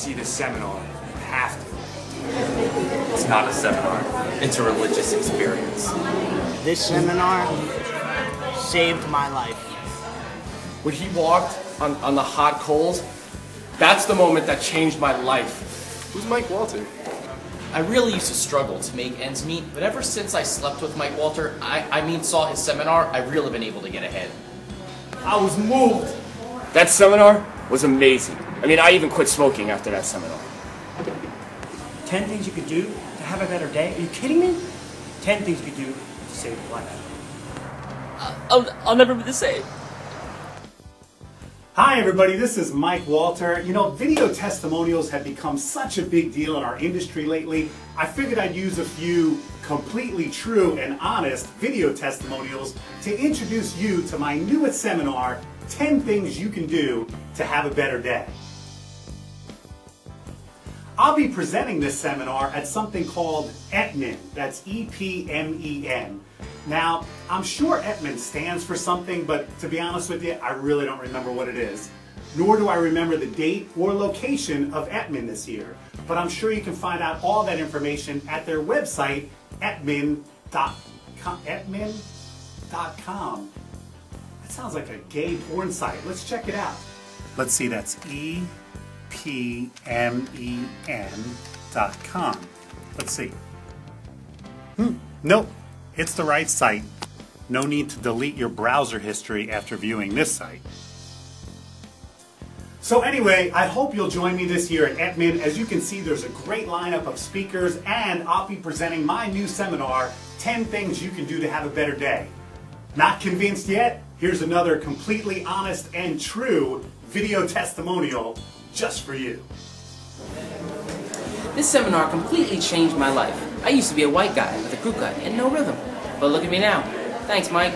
see this seminar. You have to. It's not a seminar. It's a religious experience. This seminar saved my life. When he walked on, on the hot coals, that's the moment that changed my life. Who's Mike Walter? I really used to struggle to make ends meet, but ever since I slept with Mike Walter, I, I mean saw his seminar, I've really been able to get ahead. I was moved. That seminar was amazing. I mean, I even quit smoking after that seminar. 10 things you could do to have a better day? Are you kidding me? 10 things you could do to save your life. Uh, I'll, I'll never be the same. Hi, everybody. This is Mike Walter. You know, video testimonials have become such a big deal in our industry lately. I figured I'd use a few completely true and honest video testimonials to introduce you to my newest seminar 10 Things You Can Do to Have a Better Day. I'll be presenting this seminar at something called EPMEN. That's E P M E N. Now, I'm sure EPMEN stands for something, but to be honest with you, I really don't remember what it is. Nor do I remember the date or location of EPMEN this year. But I'm sure you can find out all that information at their website, epmen.com. Epmen.com. That sounds like a gay porn site. Let's check it out. Let's see, that's E P M E N dot com. Let's see. Hmm, nope, it's the right site. No need to delete your browser history after viewing this site. So anyway, I hope you'll join me this year at EPMEN. As you can see, there's a great lineup of speakers and I'll be presenting my new seminar, 10 Things You Can Do to Have a Better Day. Not convinced yet? Here's another completely honest and true video testimonial just for you. This seminar completely changed my life. I used to be a white guy with a crew cut and no rhythm. But look at me now. Thanks, Mike.